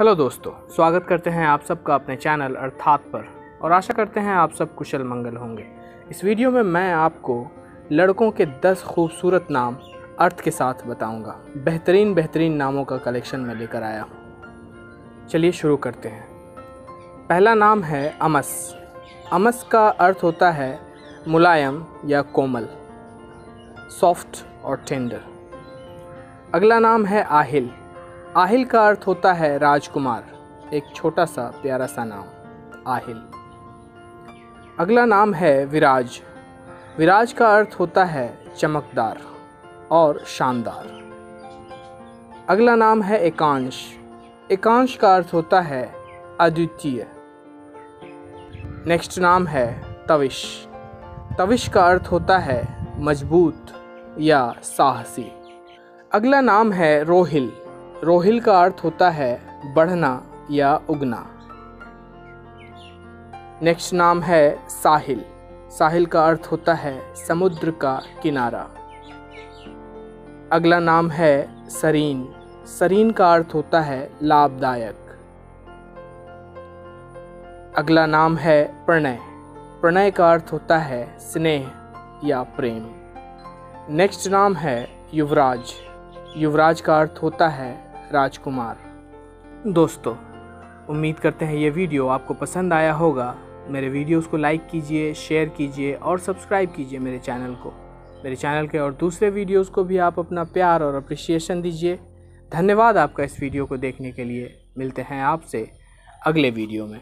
Hello दोस्तों, स्वागत करते हैं आप सबका अपने चैनल अर्थात पर और आशा करते हैं आप सब कुशल मंगल होंगे। इस वीडियो में मैं आपको लड़कों के 10 खूबसूरत नाम अर्थ के साथ बताऊँगा। बेहतरीन बेहतरीन नामों का कलेक्शन मैं लेकर आया हूँ। चलिए शुरू करते हैं। पहला नाम है अमस। अमस का अर्थ होता है मुलायम या कोमल, सॉफ्ट और टेंडर। अगला नाम है आहिल। आहिल का अर्थ होता है राजकुमार, एक छोटा सा प्यारा सा नाम, आहिल। अगला नाम है विराज। विराज का अर्थ होता है चमकदार और शानदार। अगला नाम है एकांश। एकांश का अर्थ होता है अद्वितीय। नेक्स्ट नाम है तविश। तविश का अर्थ होता है मज़बूत या साहसी। अगला नाम है रोहिल। रोहिल का अर्थ होता है बढ़ना या उगना। नेक्स्ट नाम है साहिल। साहिल का अर्थ होता है समुद्र का किनारा। अगला नाम है सरीन। सरीन का अर्थ होता है लाभदायक। अगला नाम है प्रणय। प्रणय का अर्थ होता है स्नेह या प्रेम। नेक्स्ट नाम है युवराज। युवराज का अर्थ होता है राजकुमार। दोस्तों, उम्मीद करते हैं ये वीडियो आपको पसंद आया होगा। मेरे वीडियोस को लाइक कीजिए, शेयर कीजिए और सब्सक्राइब कीजिए मेरे चैनल को। मेरे चैनल के और दूसरे वीडियोस को भी आप अपना प्यार और अप्रिसिएशन दीजिए। धन्यवाद आपका इस वीडियो को देखने के लिए। मिलते हैं आपसे अगले वीडियो में।